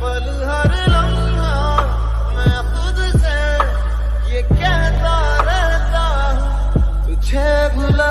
पल हर लम्हा मैं खुद से ये कहता रहता हूँ तुझे भुला